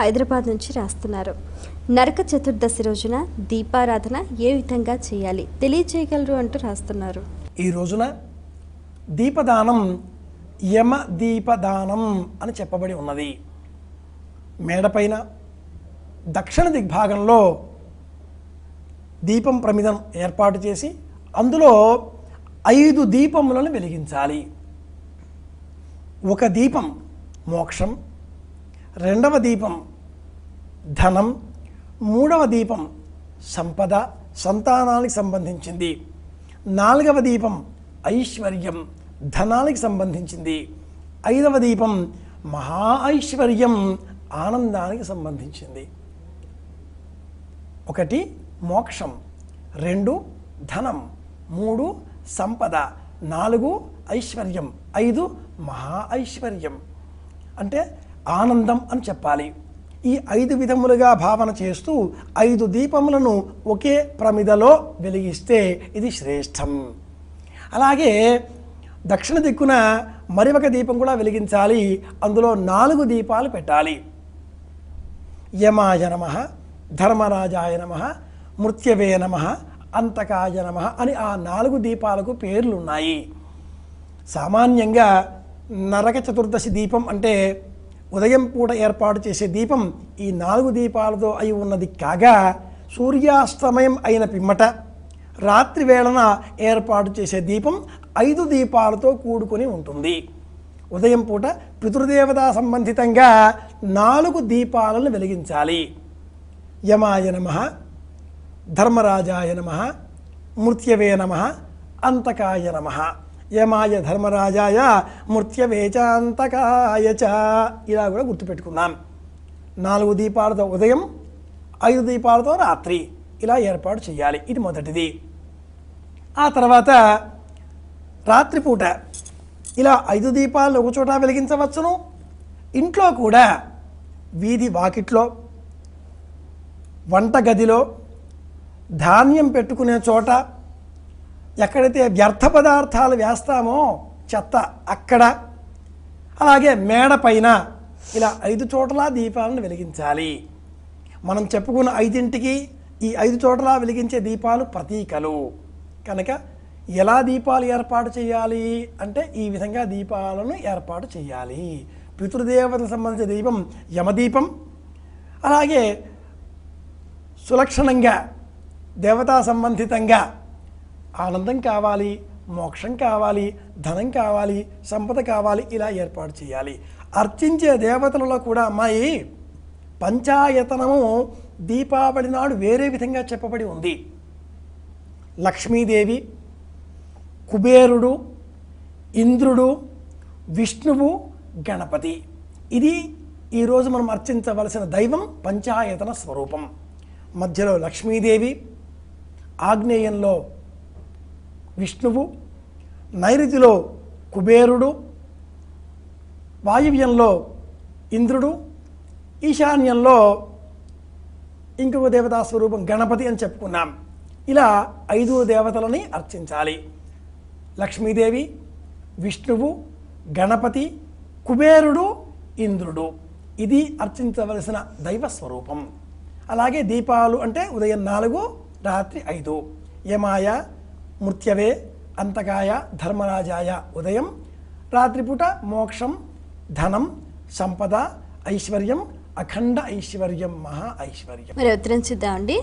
హైదరాబాద్ నుంచి రాస్తున్నారు. నరక చతుర్దశి రోజున దీపారాధన ఏ విధంగా చేయాలి? తెలియచేయగలరు అంటూ రాస్తున్నారు. ఈ రోజున దీపదానం యమ దీపదానం అని చెప్పబడి ఉన్నది. మేడపైన దక్షిణ దిగ్భాగంలో దీపం ప్రమిదం ఏర్పాటు చేసి అందులో ఐదు దీపములను వెలిగించాలి. ఒక దీపం మోక్షం రెండవ దీపం ధనం మూడవ దీపం సంపద సంతానానికి సంబంధించింది. నాలుగవ దీపం ఐశ్వర్యం ధనానికి సంబంధించింది. ఐదవ దీపం మహా ఐశ్వర్యం ఆనందానికి సంబంధించింది. ఒకటి మోక్షం రెండు ధనం మూడు సంపద నాలుగు ఐశ్వర్యం ఐదు మహా ఐశ్వర్యం. అంటే ఆనందం అని చెప్పాలి. ఈ ఐదు విధములుగా భావన చేస్తూ ఐదు దీపములను ఒకే ప్రమిదలో వెలిగిస్తే ఇది శ్రేష్టం. అలాగే దక్షిణ దిక్కున మరి ఒక దీపం కూడా వెలిగించాలి. అందులో నాలుగు దీపాలు పెట్టాలి. యమాయ నమ ధర్మరాజాయ నమ మృత్యవే నమ అంతకాయ నమ అని ఆ నాలుగు దీపాలకు పేర్లున్నాయి. సామాన్యంగా నరక చతుర్దశి దీపం అంటే ఉదయం పూట ఏర్పాటు చేసే దీపం ఈ నాలుగు దీపాలతో అయి ఉన్నది కాగా సూర్యాస్తమయం అయిన పిమ్మట రాత్రి వేళన ఏర్పాటు చేసే దీపం ఐదు దీపాలతో కూడుకొని ఉంటుంది. ఉదయం పూట పితృదేవత సంబంధితంగా నాలుగు దీపాలను వెలిగించాలి. యమాయ నమ ధర్మరాజాయ నమ మృత్యవే నమ అంతకాయ నమ. యమాయ ధర్మరాజాయ మృత్యవేచాంతకాయ చ. ఇలా కూడా గుర్తుపెట్టుకున్నాం నాలుగు దీపాలతో ఉదయం ఐదు దీపాలతో రాత్రి. ఇలా ఏర్పాటు చేయాలి. ఇది మొదటిది. ఆ తర్వాత రాత్రిపూట ఇలా ఐదు దీపాలను ఒకచోట వెలిగించవచ్చును. ఇంట్లో కూడా వీధి వాకిట్లో వంటగదిలో ధాన్యం పెట్టుకునే చోట ఎక్కడైతే వ్యర్థ పదార్థాలు వేస్తామో చెత్త అక్కడ అలాగే మేడ పైన ఇలా ఐదు చోట్ల దీపాలను వెలిగించాలి. మనం చెప్పుకున్న ఐదింటికి ఈ ఐదు చోట్ల వెలిగించే దీపాలు ప్రతీకలు. కనుక ఎలా దీపాలు ఏర్పాటు చేయాలి అంటే ఈ విధంగా దీపాలను ఏర్పాటు చేయాలి. పితృదేవతకు సంబంధించిన దీపం యమదీపం అలాగే సులక్షణంగా దేవతా సంబంధితంగా ఆనందం కావాలి మోక్షం కావాలి ధనం కావాలి సంపద కావాలి ఇలా ఏర్పాటు చేయాలి. అర్చించే దేవతలలో కూడా అమ్మాయి పంచాయతనము దీపావళి నాడు వేరే విధంగా చెప్పబడి ఉంది. లక్ష్మీదేవి కుబేరుడు ఇంద్రుడు విష్ణువు గణపతి. ఇది ఈరోజు మనం అర్చించవలసిన దైవం పంచాయతన స్వరూపం. మధ్యలో లక్ష్మీదేవి ఆగ్నేయంలో విష్ణువు నైరుతిలో కుబేరుడు వాయువ్యంలో ఇంద్రుడు ఈశాన్యంలో ఇంకొక దేవతా స్వరూపం గణపతి అని చెప్పుకున్నాం. ఇలా ఐదు దేవతలని అర్చించాలి. లక్ష్మీదేవి విష్ణువు గణపతి కుబేరుడు ఇంద్రుడు. ఇది అర్చించవలసిన దైవ స్వరూపం. అలాగే దీపాలు అంటే ఉదయం నాలుగు రాత్రి ఐదు. యమాయ మృత్యవే అంతకాయ ధర్మరాజాయ ఉదయం రాత్రిపూట మోక్షం ధనం సంపద ఐశ్వర్యం అఖండ ఐశ్వర్యం మహా ఐశ్వర్యం. మరి ఉత్తరం చూద్దామండి.